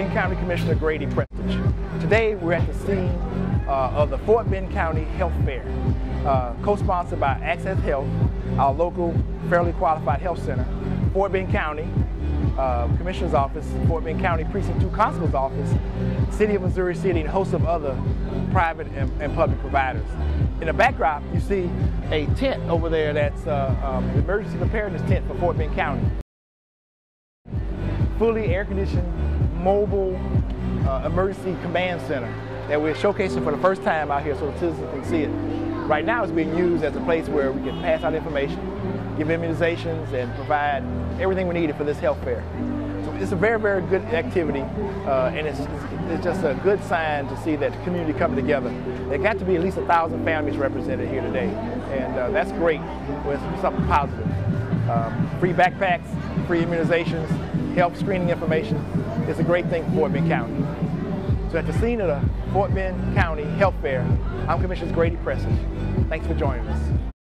Bend County Commissioner Grady Prestage. Today we're at the scene uh, of the Fort Bend County Health Fair, uh, co-sponsored by Access Health, our local federally qualified health center, Fort Bend County, uh, Commissioner's Office, Fort Bend County Precinct 2 Constable's Office, City of Missouri City, and a host of other private and, and public providers. In the backdrop, you see a tent over there that's uh, um, the emergency preparedness tent for Fort Bend County. Fully air-conditioned, mobile uh, emergency command center that we're showcasing for the first time out here so the citizens can see it. Right now it's being used as a place where we can pass out information, give immunizations, and provide everything we needed for this health fair. So it's a very, very good activity, uh, and it's, it's just a good sign to see that the community coming together. There got to be at least a thousand families represented here today, and uh, that's great with something positive. Um, free backpacks, free immunizations, health screening information. is a great thing for Fort Bend County. So at the scene of the Fort Bend County Health Fair, I'm Commissioner Grady Prestage. Thanks for joining us.